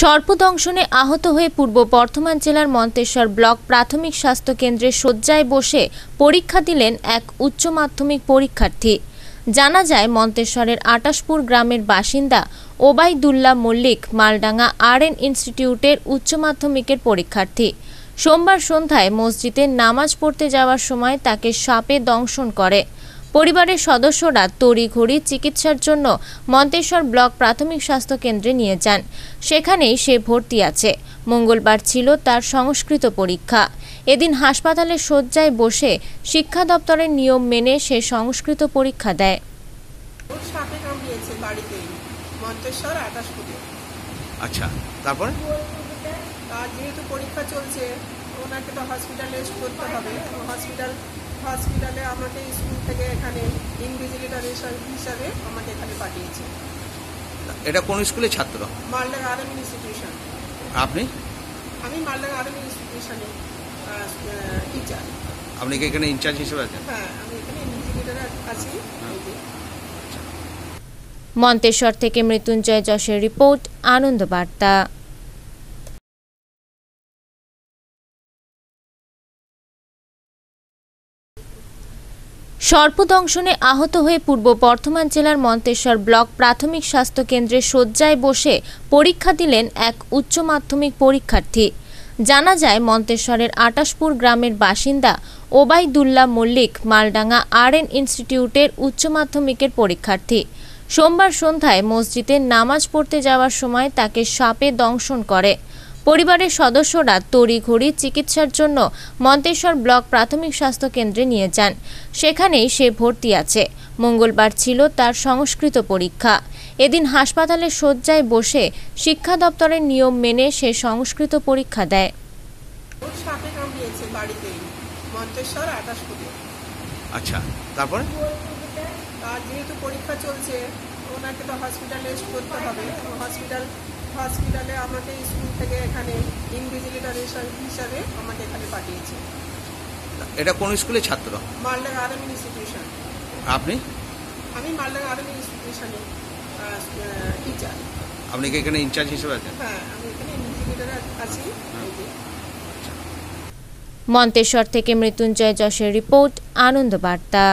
সর্পদংশনে আহত হয়ে পূর্ব বর্ধমান জেলার মন্তেশ্বর ব্লক প্রাথমিক স্বাস্থ্য কেন্দ্রে শয্যায় বসে পরীক্ষা দিলেন এক উচ্চ মাধ্যমিক পরীক্ষার্থী। জানা যায়, মন্তেশ্বরের আটাশপুর গ্রামের বাসিন্দা ওবায়দুল্লাহ মল্লিক মালডাঙ্গা আর এন ইনস্টিটিউটের উচ্চ মাধ্যমিকের পরীক্ষার্থী। সোমবার সন্ধ্যায় মসজিদে নামাজ পড়তে যাওয়ার সময় তাকে সাপে দংশন করে। পরিবারের সদস্যরা তড়িঘড়ি চিকিৎসার জন্য মন্তেশ্বর ব্লক প্রাথমিক স্বাস্থ্য কেন্দ্রে নিয়ে যান। সেখানেই সে ভর্তি আছে। মঙ্গলবার ছিল তার সংস্কৃত পরীক্ষা। এদিন হাসপাতালে শয্যায় বসে শিক্ষা দপ্তরের নিয়ম মেনে সে সংস্কৃত পরীক্ষা দেয়। আচ্ছা তারপরে? যেহেতু পরীক্ষা চলছে ওনাকে তো হসপিটালে করতে হবে। হসপিটাল হসপিটালে আমাকে স্কুল থেকে এখানে ইনভিজিলেটর হিসাবে আমাকে এখানে পাঠিয়েছে। এটা কোন স্কুলের ছাত্র? মালদাঙ্গা আরএম ইনস্টিটিউশন আপনি? আমি মালদাঙ্গা আরএম ইনস্টিটিউশনে টিচার আপনি কি এখানে ইনচার্জ হিসেবে আছেন? হ্যাঁ আমি এখানে ইনভিজিলেটরে আছি। মন্তেশ্বর থেকে মৃত্যুঞ্জয় যশের রিপোর্ট আনন্দ বার্তা। সর্পদংশনে আহত হয়ে পূর্ব বর্ধমান জেলার মন্তেশ্বর ব্লক প্রাথমিক স্বাস্থ্য কেন্দ্রে শয্যায় বসে পরীক্ষা দিলেন এক উচ্চ মাধ্যমিক পরীক্ষার্থী। জানা যায়, মন্তেশ্বরের আটাশপুর গ্রামের বাসিন্দা ওবায়দুল্লাহ মল্লিক মালডাঙ্গা আর এন ইনস্টিটিউটের উচ্চ মাধ্যমিকের পরীক্ষার্থী। সোমবার সন্ধ্যায় মসজিদে নামাজ পড়তে যাওয়ার সময় তাকে সাপে দংশন করে। পরিবারের সদস্যরা তড়িঘড়ি চিকিৎসার জন্য মন্তেশ্বর ব্লক প্রাথমিক স্বাস্থ্য কেন্দ্রে নিয়ে যান। সেখানেই সে ভর্তি আছে। মঙ্গলবার ছিল তার সংস্কৃত পরীক্ষা। এদিন হাসপাতালে শয্যায় বসে শিক্ষা দপ্তরের নিয়ম মেনে সে সংস্কৃত পরীক্ষা দেয়। আচ্ছা তারপরে? যেহেতু পরীক্ষা চলছে ওনাকে তো হসপিটালে করতে হবে। হসপিটাল হসপিটালে আমাকে স্কুল থেকে এখানে ইনভিজিলেটর হিসাবে আমাকে এখানে পাঠিয়েছে। এটা কোন স্কুলের ছাত্র? মালদাঙ্গা আরএম ইনস্টিটিউশন আপনি? আমি মালদাঙ্গা আরএম ইনস্টিটিউশনে টিচার আপনি কি এখানে ইনচার্জ হিসেবে আছেন? হ্যাঁ আমি এখানে ইনভিজিলেটরে আছি। মন্তেশ্বর থেকে মৃত্যুঞ্জয় যশের রিপোর্ট আনন্দ বার্তা।